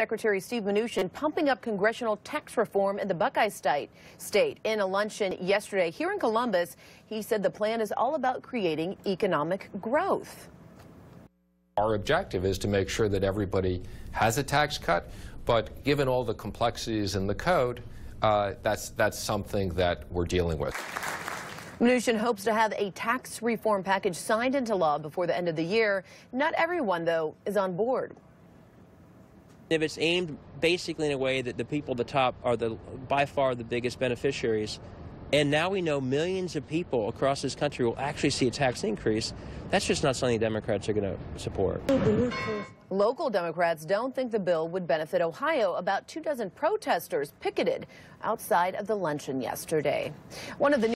Secretary Steve Mnuchin pumping up congressional tax reform in the Buckeye state. State in a luncheon yesterday here in Columbus, he said the plan is all about creating economic growth. Our objective is to make sure that everybody has a tax cut, but given all the complexities in the code, uh, that's that's something that we're dealing with. Mnuchin hopes to have a tax reform package signed into law before the end of the year. Not everyone, though, is on board. If it's aimed basically in a way that the people at the top are the by far the biggest beneficiaries, and now we know millions of people across this country will actually see a tax increase, that's just not something Democrats are going to support. Local Democrats don't think the bill would benefit Ohio. About two dozen protesters picketed outside of the luncheon yesterday. One of the